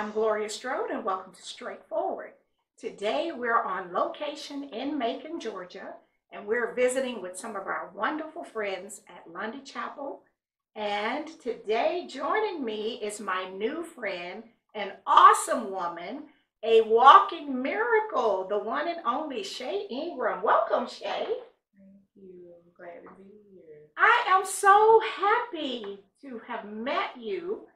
I'm Gloria Strode and welcome to Straightforward. Today we're on location in Macon, Georgia, and we're visiting with some of our wonderful friends at Lundy Chapel. And today joining me is my new friend, an awesome woman, a walking miracle, the one and only Shay Ingram. Welcome, Shay. Thank you. I'm glad to be here. I am so happy to have met you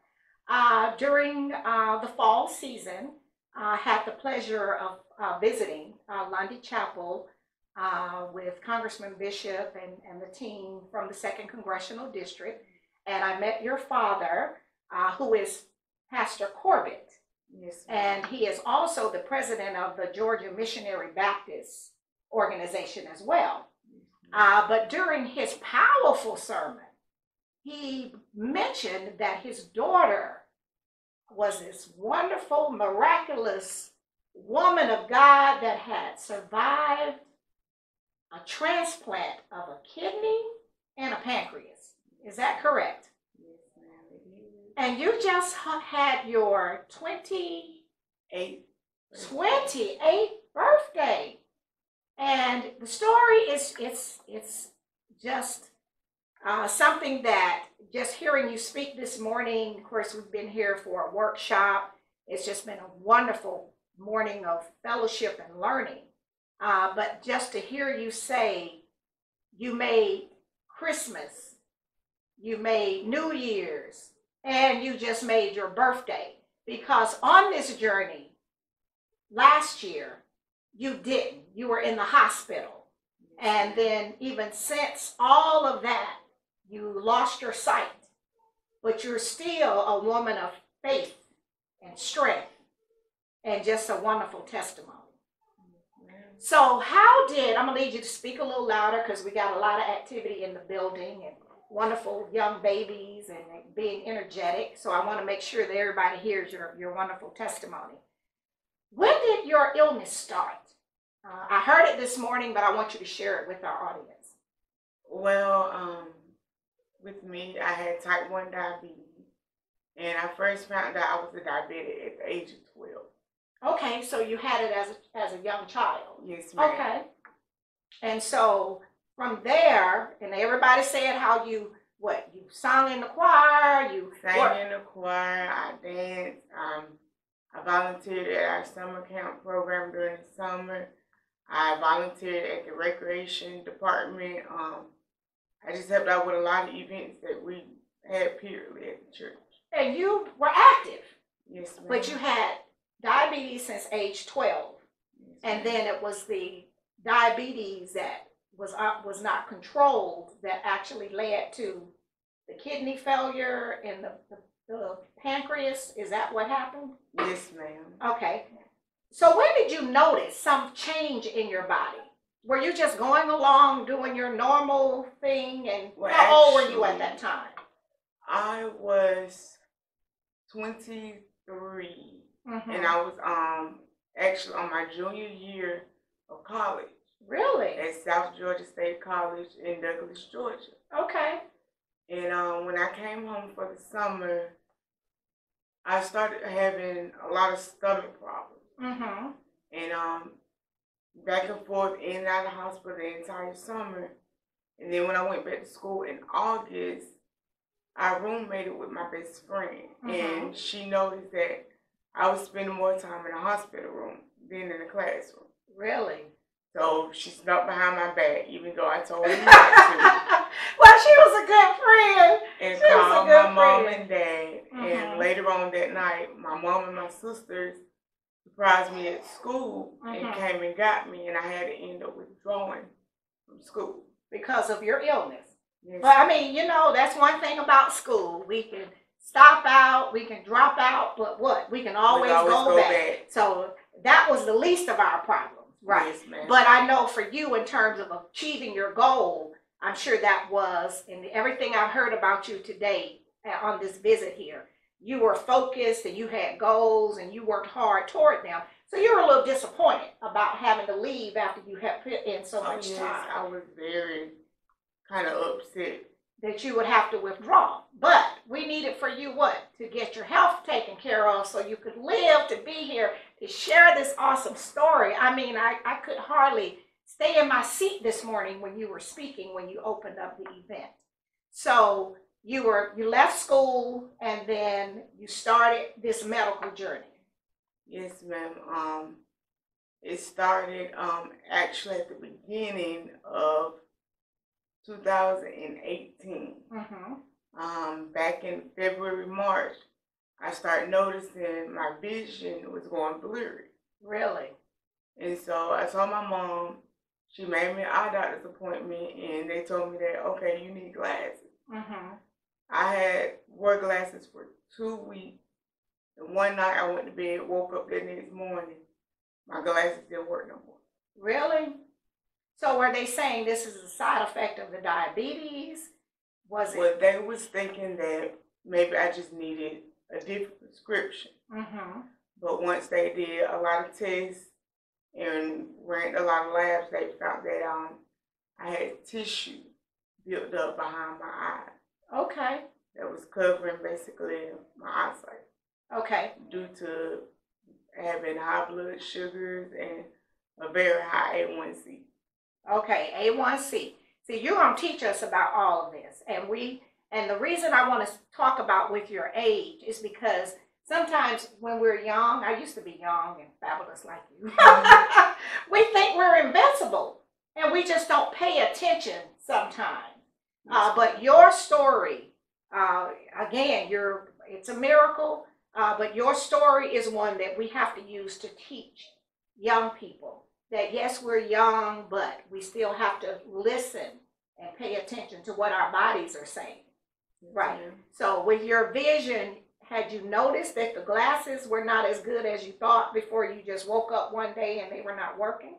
uh, during uh, the fall season. I had the pleasure of uh, visiting uh, Lundy Chapel uh, with Congressman Bishop and, and the team from the Second Congressional District. And I met your father, uh, who is Pastor Corbett. Yes. And he is also the president of the Georgia Missionary Baptist Organization as well. Uh, but during his powerful sermon, he mentioned that his daughter was this wonderful, miraculous woman of God that had survived a transplant of a kidney and a pancreas. Is that correct? Yes, ma'am. And you just had your 20, Eight. 28th birthday. And the story is it's it's just uh, something that just hearing you speak this morning. Of course, we've been here for a workshop. It's just been a wonderful morning of fellowship and learning. Uh, but just to hear you say you made Christmas, you made New Year's, and you just made your birthday. Because on this journey, last year, you didn't. You were in the hospital. And then, even since all of that, you lost your sight. But you're still a woman of faith and strength and just a wonderful testimony. So, how did I'm gonna need you to speak a little louder because we got a lot of activity in the building and wonderful young babies and being energetic. So, I want to make sure that everybody hears your, your wonderful testimony. When did your illness start? Uh, I heard it this morning, but I want you to share it with our audience. Well, um, with me, I had type 1 diabetes. And I first found out I was a diabetic at the age of 12. Okay, so you had it as a, as a young child. Yes, ma'am. Okay. And so from there, and everybody said how you what you sung in the choir, you Sang worked- in the choir, I danced, um, I volunteered at our summer camp program during the summer. I volunteered at the recreation department. Um, I just helped out with a lot of events that we had periodically at the church. and you were active, Yes, ma'am. but you had diabetes since age 12. Yes, And then it was the diabetes that was uh, was not controlled that actually led to the kidney failure and the, the, the pancreas. Is that what happened? Yes, ma'am. Okay. So when did you notice some change in your body? Were you just going along doing your normal thing? And Well, how old were you at that time? I was 23 Mhm. and I was um actually on my junior year of college Really? at South Georgia State College in Douglas, Georgia. Okay. And um, when I came home for the summer, I started having a lot of stomach problems. Mm-hmm. And um, back and forth in and out of the hospital the entire summer. And then when I went back to school in August, I roommated with my best friend. And she noticed that I was spending more time in the hospital room than in the classroom. Really? So she snuck behind my back, even though I told her not to. well, she was a good friend. and She was a called good my mom friend. and dad. Mhm. And later on that night, my mom and my sisters surprised me at school Mhm. and came and got me, and I had to end up withdrawing from school. Because of your illness. Yes. But I mean, you know, that's one thing about school. We can stop out, we can drop out, but what? We can always, We go, back. So that was the least of our problems. Right. Yes, ma'am. But I know for you, in terms of achieving your goal, I'm sure that was, and everything I've heard about you today uh, on this visit here, you were focused and you had goals and you worked hard toward them. So you were a little disappointed about having to leave after you had put in so Oh, much yes, time. I was very kind of upset that you would have to withdraw. But we needed for you what? To get your health taken care of so you could live to be here to share this awesome story. I mean, I, I could hardly stay in my seat this morning when you were speaking when you opened up the event. So you were you left school and then you started this medical journey. Yes, ma'am. Um, it started um actually at the beginning of 2018. Mm-hmm. Um, back in February, March, I started noticing my vision was going blurry. Really? And so I told my mom, she made me an eye doctor's appointment, and they told me that, okay, you need glasses. Mm-hmm. I had wore glasses for two weeks. And one night I went to bed, woke up the next morning, my glasses didn't work no more. Really? So were they saying this is a side effect of the diabetes? Was it? Well, they was thinking that maybe I just needed a different prescription. Mm-hmm. But once they did a lot of tests and ran a lot of labs, they found that um I had tissue built up behind my eye Okay. that was covering basically my eyesight Okay. due to having high blood sugars and a very high A1C. Okay. A1C. See, you're gonna teach us about all of this, and we and the reason I want to talk about with your age is because sometimes when we're young, I used to be young and fabulous like you. we think we're invincible, and we just don't pay attention sometimes. Uh, but your story, uh, again, you're, it's a miracle, uh, but your story is one that we have to use to teach young people that yes, we're young, but we still have to listen and pay attention to what our bodies are saying. Right. So, with your vision, had you noticed that the glasses were not as good as you thought before you just woke up one day and they were not working?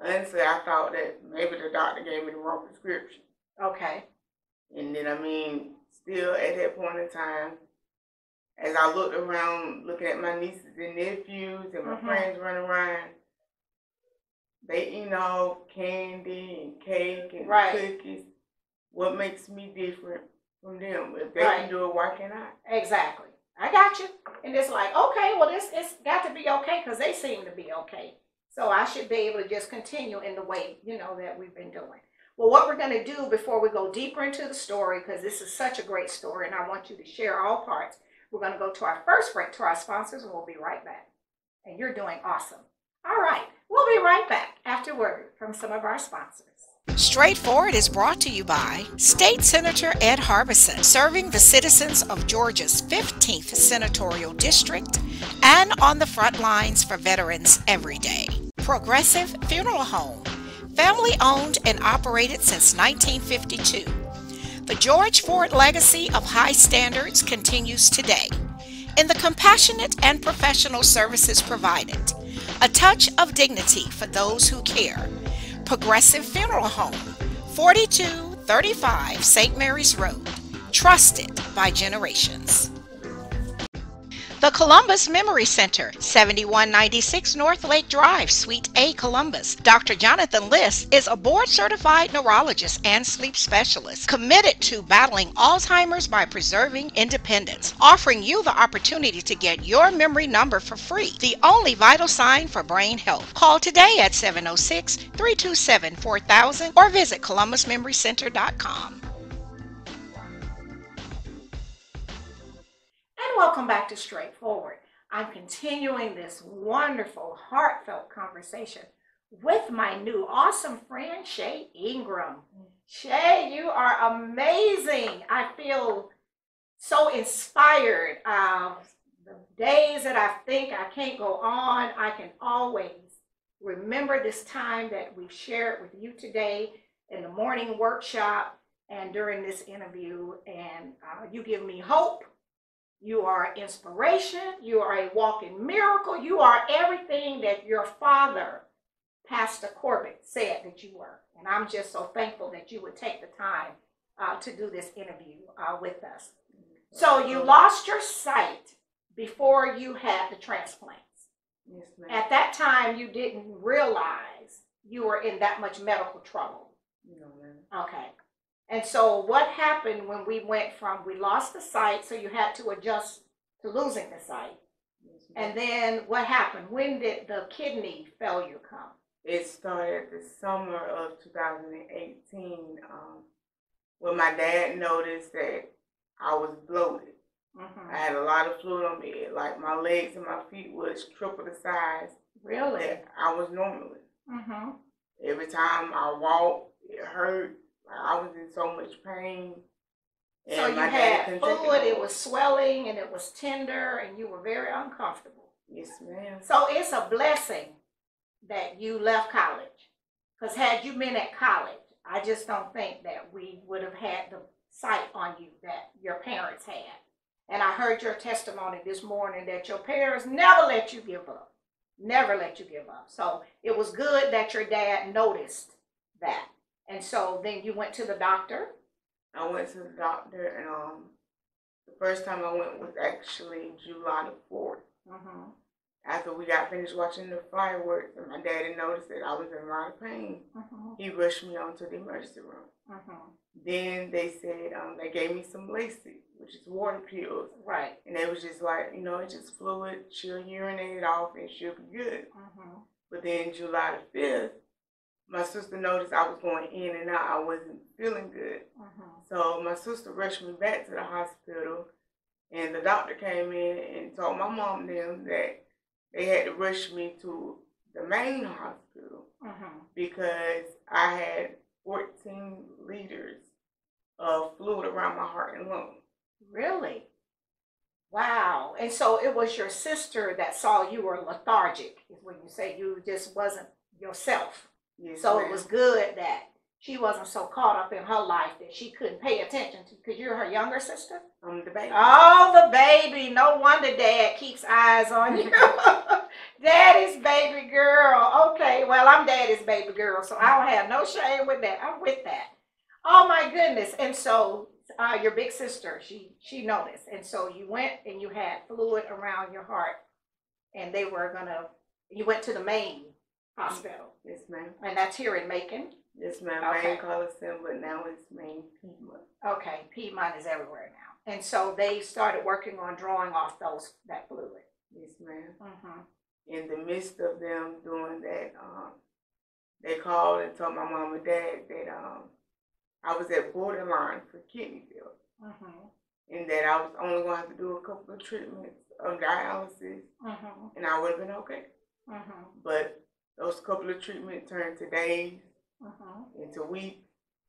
Honestly, I thought that maybe the doctor gave me the wrong prescription. Okay. And then, I mean, still at that point in time, as I looked around, looking at my nieces and nephews and my Mhm. friends running around, they eating all candy and cake and Right. cookies. What makes me different from them? If they Right. can do it, why can't I? Exactly. I got you. And it's like, okay, well, this it's got to be okay because they seem to be okay. So I should be able to just continue in the way, you know, that we've been doing. Well, what we're going to do before we go deeper into the story, because this is such a great story and I want you to share all parts, we're going to go to our first break to our sponsors and we'll be right back. And you're doing awesome. All right. We'll be right back after word from some of our sponsors. Straightforward is brought to you by State Senator Ed Harbison, serving the citizens of Georgia's 15th Senatorial District and on the front lines for veterans every day. Progressive Funeral Home, family owned and operated since 1952. The George Ford legacy of high standards continues today in the compassionate and professional services provided. A touch of dignity for those who care. Progressive Funeral Home, 4235 St. Mary's Road. Trusted by generations. The Columbus Memory Center, 7196 North Lake Drive, Suite A, Columbus. Dr. Jonathan Liss is a board certified neurologist and sleep specialist committed to battling Alzheimer's by preserving independence, offering you the opportunity to get your memory number for free, the only vital sign for brain health. Call today at 706 327 4000 or visit columbusmemorycenter.com. welcome back to Straightforward. I'm continuing this wonderful, heartfelt conversation with my new awesome friend, Shay Ingram. Shay, you are amazing. I feel so inspired. Uh, the days that I think I can't go on, I can always remember this time that we've shared with you today in the morning workshop and during this interview. And uh, you give me hope you are inspiration. You are a walking miracle. You are everything that your father, Pastor Corbett, said that you were. And I'm just so thankful that you would take the time uh, to do this interview uh, with us. So you lost your sight before you had the transplants. Yes, ma'am. At that time, you didn't realize you were in that much medical trouble. No. Okay. And so what happened when we went from, we lost the sight, so you had to adjust to losing the sight. And then what happened? When did the kidney failure come? It started the summer of 2018 um, when my dad noticed that I was bloated. Mhm. I had a lot of fluid on me. Like my legs and my feet was triple the size Really? that I was normally. Mm-hmm. Every time I walked, it hurt. I was in so much pain. So you had fluid, it was swelling, and it was tender, and you were very uncomfortable. Yes, ma'am. So it's a blessing that you left college. Because had you been at college, I just don't think that we would have had the sight on you that your parents had. And I heard your testimony this morning that your parents never let you give up. Never let you give up. So it was good that your dad noticed that. And so then you went to the doctor. I went to the doctor, and um, the first time I went was actually July the fourth. Mm-hmm. After we got finished watching the fireworks, and my daddy noticed that I was in a lot of pain, Mm-hmm. he rushed me on to the emergency room. Mm-hmm. Then they said um, they gave me some Lasix, which is water pills, Right. and they was just like, you know, it's just fluid. She'll urinate it off, and she'll be good. Mm-hmm. But then July the fifth, my sister noticed I was going in and out. I wasn't feeling good. Mm-hmm. So my sister rushed me back to the hospital, and the doctor came in and told my mom them that they had to rush me to the main hospital Mm-hmm. because I had 14 liters of fluid around my heart and lung. Really? Wow. And so it was your sister that saw you were lethargic, is when you say you just wasn't yourself. Yes, So it ma'am. was good that she wasn't so caught up in her life that she couldn't pay attention to because you're her younger sister. I'm the baby. Oh, the baby. No wonder dad keeps eyes on you. Daddy's baby girl. Okay, well, I'm daddy's baby girl, so I don't have no shame with that. I'm with that. Oh my goodness. And so uh, your big sister, she she noticed. And so you went and you had fluid around your heart and they were gonna you went to the main hospital. yes, ma'am. And that's here in Macon. Yes, ma'am. Okay. Main Coliseum, but now it's main Piedmont. Okay, Piedmont is everywhere now. And so they started working on drawing off those that fluid. Yes, ma'am. Mm-hmm. in the midst of them doing that, um, they called and told my mom and dad that um, I was at borderline for kidney failure Mm-hmm. and that I was only going to have to do a couple of treatments of dialysis Mm-hmm. and I would have been okay. Mm-hmm. But those couple of treatments turned to days, Mm-hmm. into weeks,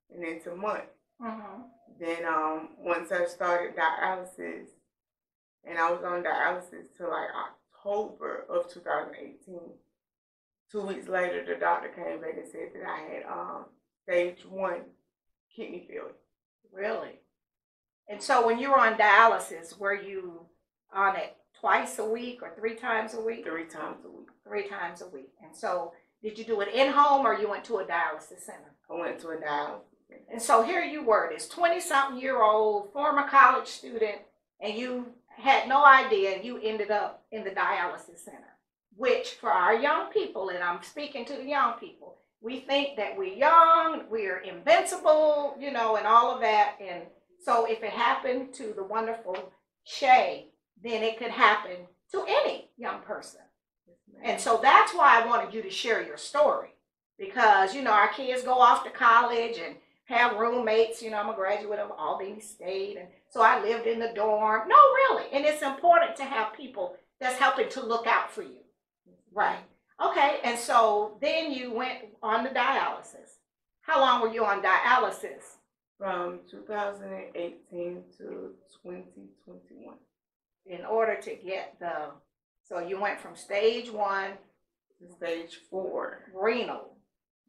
and into months. Mm-hmm. Then um, once I started dialysis, and I was on dialysis till like October of 2018. Two weeks later, the doctor came back and said that I had um, stage one kidney failure. Really? And so when you were on dialysis, were you on it twice a week or three times a week? Three times a week. Three times a week. And so did you do it in home or you went to a dialysis center? I went to a dialysis. center. And so here you were, this 20 something year old former college student, and you had no idea, and you ended up in the dialysis center. Which, for our young people, and I'm speaking to the young people, we think that we're young, we're invincible, you know, and all of that. And so if it happened to the wonderful Shay, then it could happen to any young person. And so that's why I wanted you to share your story. Because, you know, our kids go off to college and have roommates. You know, I'm a graduate of Albany State. And so I lived in the dorm. No, really. And it's important to have people that's helping to look out for you. Right. Okay. And so then you went on the dialysis. How long were you on dialysis? From 2018 to 2021. In order to get the, so you went from stage one, To stage four. renal.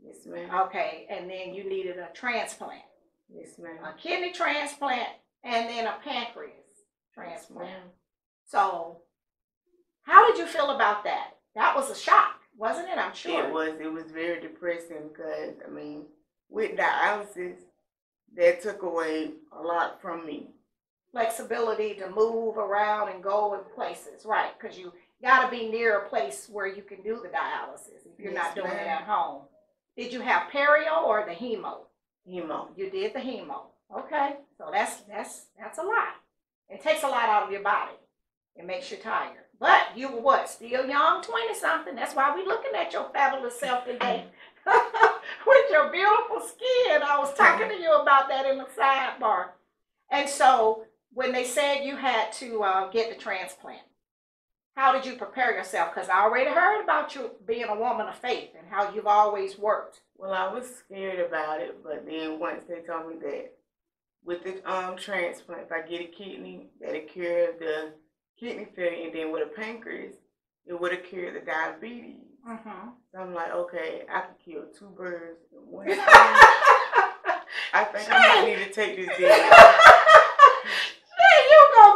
Yes, ma'am. Okay. And then you needed a transplant. Yes, ma'am. a kidney transplant and then a pancreas transplant. So, how did you feel about that? That was a shock, wasn't it? I'm sure. It was it was very depressing because I mean, with dialysis, that took away a lot from me. Flexibility to move around and go in places, right? Because you got to be near a place where you can do the dialysis if you're not Yes, doing it at home. Did you have perio or the hemo? Hemo. You did the hemo. Okay, so that's that's that's a lot. It takes a lot out of your body. It makes you tired. But you were what? Still young, twenty something. That's why we're looking at your fabulous self today. With your beautiful skin. I was talking to you about that in the sidebar. And so when they said you had to uh, get the transplant, how did you prepare yourself? Because I already heard about you being a woman of faith and how you've always worked. Well, I was scared about it, but then once they told me that with the um transplant, if I get a kidney, that'll cure the kidney failure, and then with a pancreas, it would have cured the diabetes. Mm-hmm. So I'm like, okay, I can kill two birds in one stone. I think I might need to take this deal.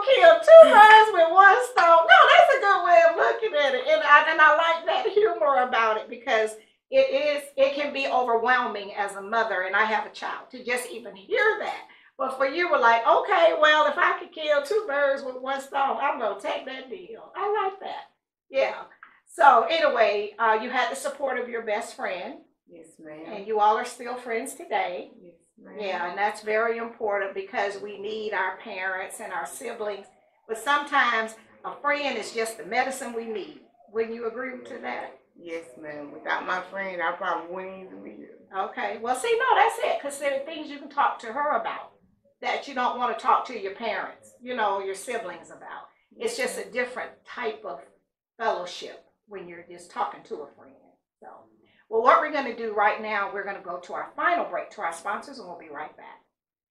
Hey, you gonna kill two birds with one stone? No, that's a good way of looking at it, and I and I like that humor about it because it is it can be overwhelming as a mother, and I have a child to just even hear that. But for you, we're like, okay, well, if I could kill two birds with one stone, I'm gonna take that deal. I like that. Yeah. So anyway, uh, you had the support of your best friend, Yes, ma'am. and you all are still friends today. Yes, Yeah, and that's very important because we need our parents and our siblings. But sometimes a friend is just the medicine we need. Wouldn't you agree to that? Yes, ma'am. Without my friend, I probably wouldn't even be here. Okay, well, see, no, that's it, because there are things you can talk to her about that you don't want to talk to your parents, you know, your siblings about. It's just a different type of fellowship when you're just talking to a friend. So, well, what we're going to do right now, we're going to go to our final break to our sponsors, and we'll be right back.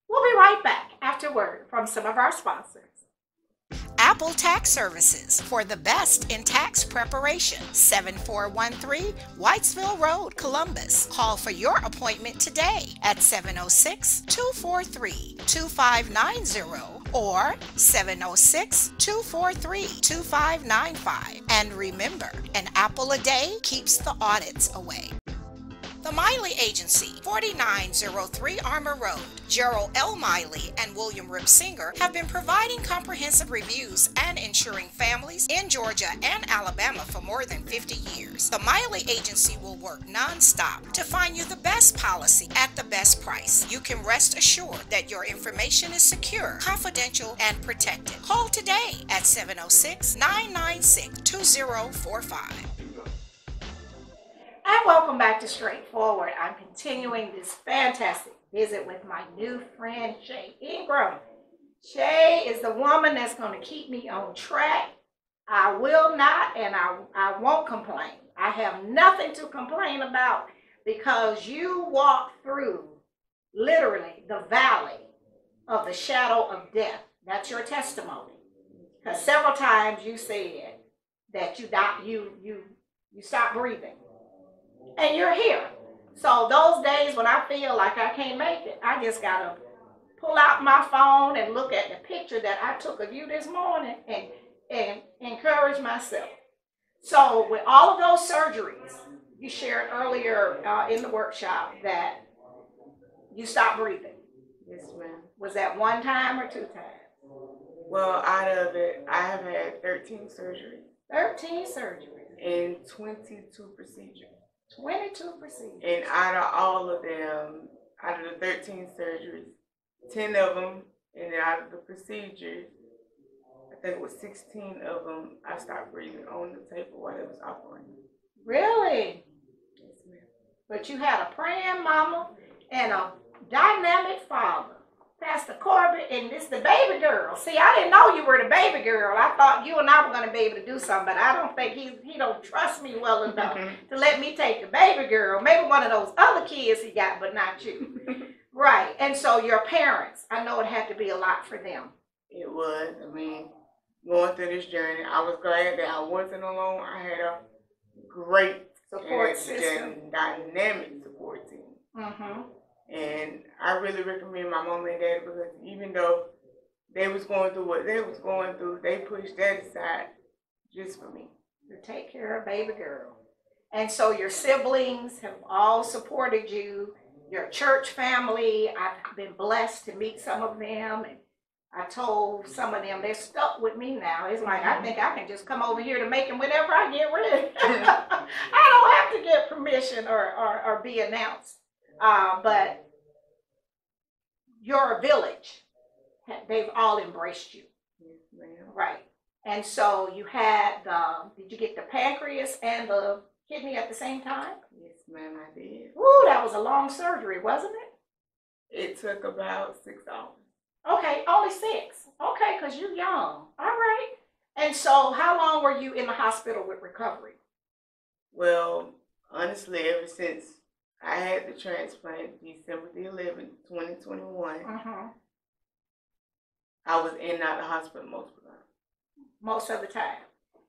We'll be right back after word from some of our sponsors. Apple Tax Services for the best in tax preparation. 7413 Whitesville Road, Columbus. Call for your appointment today at 706 243 2590 or 706 243 2595. And remember, an apple a day keeps the audits away. The Miley Agency, 4903 Armour Road. Gerald L. Miley and William Rip Singer have been providing comprehensive reviews and insuring families in Georgia and Alabama for more than 50 years. The Miley Agency will work nonstop to find you the best policy at the best price. You can rest assured that your information is secure, confidential, and protected. Call today at 706 996 2045. And welcome back to Straightforward. I'm continuing this fantastic visit with my new friend Shay Ingram. Shay is the woman that's going to keep me on track. I will not and I, I won't complain. I have nothing to complain about because you walked through literally the valley of the shadow of death. That's your testimony. Because several times you said that you died, you you you stopped breathing and you're here. So those days when I feel like I can't make it, I just gotta pull out my phone and look at the picture that I took of you this morning and and encourage myself. So with all of those surgeries, you shared earlier uh, in the workshop that you stopped breathing. Yes, ma'am. Was that one time or two times? Well, out of it, I have had 13 surgeries 13 surgeries, and 22 procedures. 22 procedures. And out of all of them, out of the 13 surgeries, 10 of them, and then out of the procedures, I think it was 16 of them, I stopped breathing on the table while it was operating. Really? Yes, ma'am. But you had a praying mama and a dynamic father. Pastor Corbett, and this the baby girl. See, I didn't know you were the baby girl. I thought you and I were gonna be able to do something, but I don't think he he don't trust me well enough to let me take the baby girl. Maybe one of those other kids he got, but not you. right. And so your parents, I know it had to be a lot for them. It was. I mean, going through this journey, I was glad that I wasn't alone. I had a great Support system. dynamic support team. Mm-hmm. And I really recommend my mom and dad because even though they was going through what they was going through, they pushed that aside just for me. to take care of baby girl. And so your siblings have all supported you, your church family. I've been blessed to meet some of them. And I told some of them they're stuck with me now. It's like, I think I can just come over here to make them whenever I get ready. I don't have to get permission or, or, or be announced. Uh, but your village, they've all embraced you, Yes, ma'am. right? And so you had the, did you get the pancreas and the kidney at the same time? Yes, ma'am, I did. Woo, that was a long surgery, wasn't it? It took about six hours. Okay, only six. Okay, because you're young. All right. And so, how long were you in the hospital with recovery? Well, honestly, ever since I had the transplant, December the 11th, 2021, Mm-hmm. I was in and out of the hospital most of the time. Most of the time.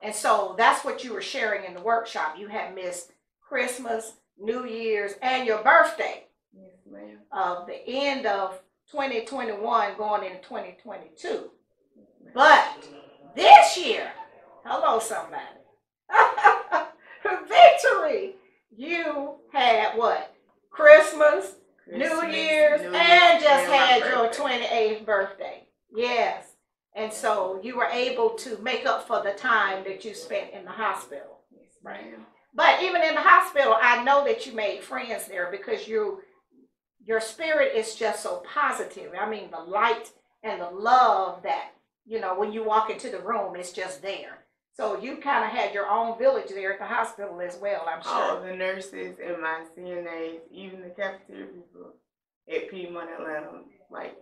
And so, that's what you were sharing in the workshop. You had missed Christmas, New Year's, and your birthday Yes, ma'am. of the end of 2021 going into 2022. Yes. But this year, hello, somebody. Victory! You had what? Christmas, New Year's, New and Year's, just my had your 28th birthday. Yes. And so you were able to make up for the time that you spent in the hospital. Yes, ma'am. But even in the hospital, I know that you made friends there because you your spirit is just so positive. I mean, the light and the love that, you know, when you walk into the room, it's just there. So you kind of had your own village there at the hospital as well, I'm sure. All the nurses and my CNAs, even the cafeteria people at Piedmont Atlanta, like,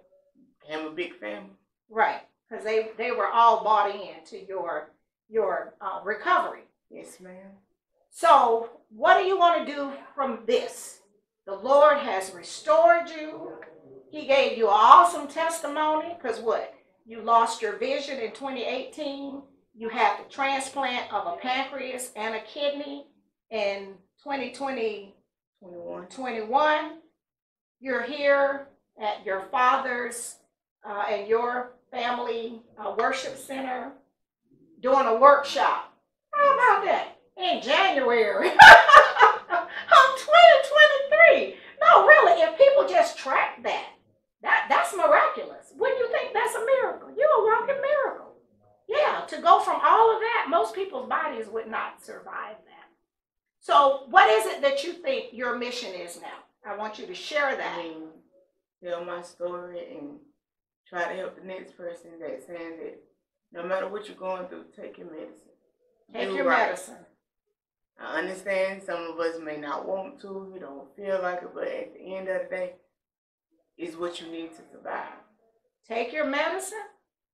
became a big family. Right. Because they, they were all bought into your your uh, recovery. Yes, ma'am. So, what do you want to do from this? The Lord has restored you. He gave you an awesome testimony because what? You lost your vision in 2018. You had the transplant of a pancreas and a kidney in 2020, 21. 21. You're here at your father's uh, and your family uh, worship center doing a workshop. How about that? In January of 2023. No, really, if people just track that, that that's miraculous. Wouldn't you think that's a miracle? You're a walking miracle. Yeah, to go from all of that, most people's bodies would not survive that. So, what is it that you think your mission is now? I want you to share that. I mean, tell my story and try to help the next person that's saying that no matter what you're going through, take your medicine. Take Do your right. medicine. I understand some of us may not want to, you don't feel like it, but at the end of the day, it's what you need to survive. Take your medicine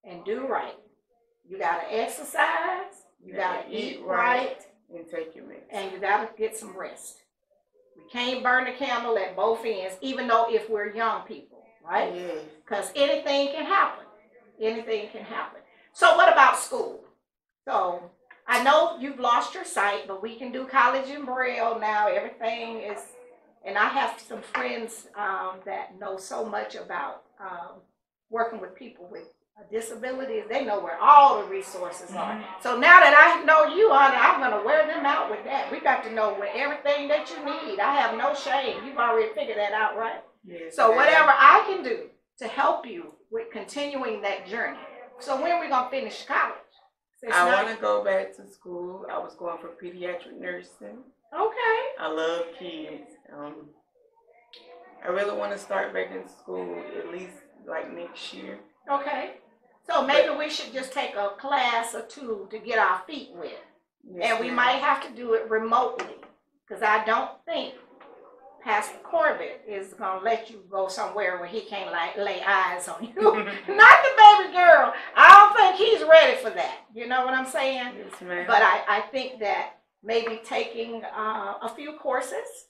and do right. You gotta exercise. You gotta eat right. and take your medicine. and you gotta get some rest. We can't burn the candle at both ends, even though if we're young people, right? Yes. Because anything can happen. Anything can happen. So what about school? So I know you've lost your sight, but we can do college in braille now. Everything is, and I have some friends um, that know so much about um, working with people with disabilities. They know where all the resources are. So now that I know you on I'm gonna wear them out with that. We got to know where everything that you need. I have no shame. You've already figured that out, right? Yes. So ma'am. whatever I can do to help you with continuing that journey. So when we gonna finish college? Since I now- want to go back to school. I was going for pediatric nursing. Okay, I love kids. Um, I really want to start back in school at least like next year. Okay. So maybe we should just take a class or two to get our feet wet. Yes, And we ma'am. might have to do it remotely, because I don't think Pastor Corbett is gonna let you go somewhere where he can't like lay eyes on you. Not the baby girl. I don't think he's ready for that. You know what I'm saying? Yes, ma'am. But I, I think that maybe taking uh, a few courses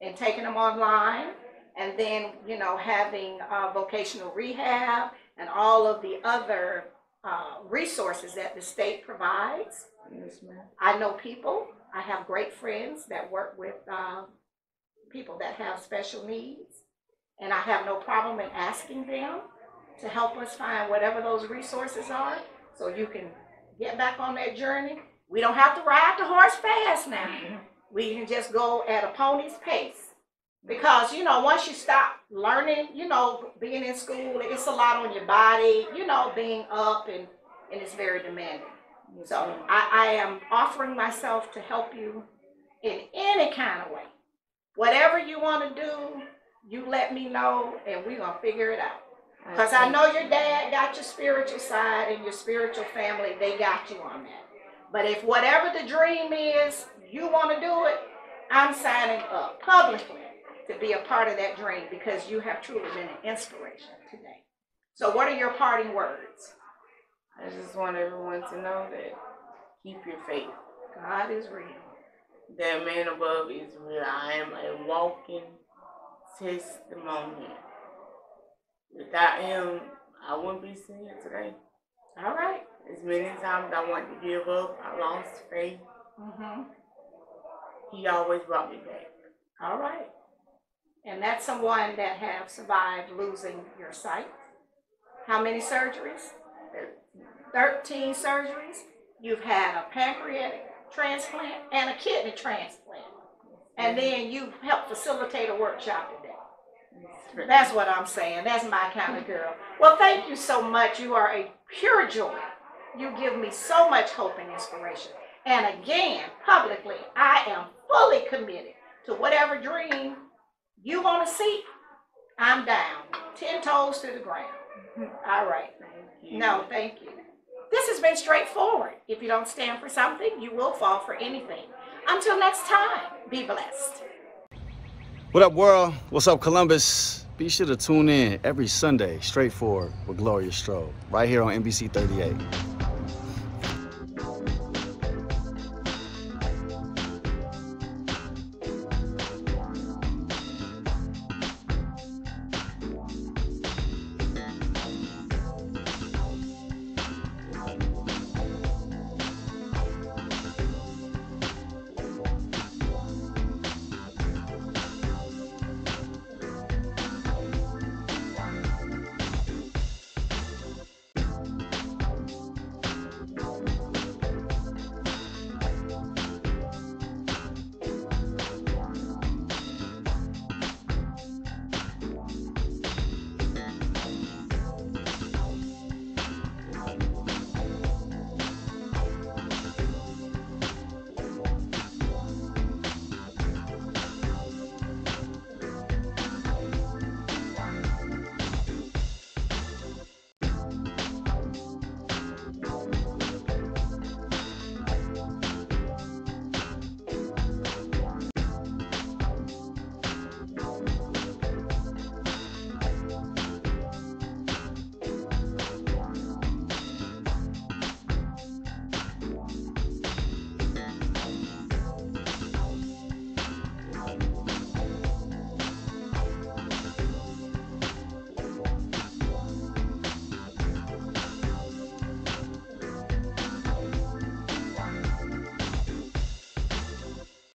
and taking them online, and then you know having uh, vocational rehab and all of the other uh, resources that the state provides. yes. I know people. I have great friends that work with um, people that have special needs, and I have no problem in asking them to help us find whatever those resources are, so you can get back on that journey. We don't have to ride the horse fast now. We can just go at a pony's pace. Because, you know, once you stop learning, you know, being in school, it's a lot on your body, you know, being up and, and it's very demanding. So. I, I am offering myself to help you in any kind of way. Whatever you want to do, you let me know and we're going to figure it out. Because I know your dad got your spiritual side and your spiritual family, they got you on that. But if whatever the dream is, you want to do it, I'm signing up publicly to be a part of that dream because you have truly been an inspiration today. So, what are your parting words? I just want everyone to know that keep your faith. God is real. That man above is real. I am a walking testimony. Without him, I wouldn't be sitting here today. All right. As many times I wanted to give up, I lost faith. Mm-hmm. He always brought me back. All right. And that's someone that have survived losing your sight. How many surgeries? 13 surgeries. You've had a pancreatic transplant and a kidney transplant. And then you helped facilitate a workshop today. That's what I'm saying. That's my kind of girl. Well, thank you so much. You are a pure joy. You give me so much hope and inspiration. And again, publicly, I am fully committed to whatever dream you want to see. I'm down. Ten toes to the ground. Mm-hmm. All right. Thank. No, thank you. This has been straightforward. If you don't stand for something, you will fall for anything. Until next time, be blessed. What up, world? What's up, Columbus? Be sure to tune in every Sunday, straightforward with Gloria Strode, right here on NBC 38.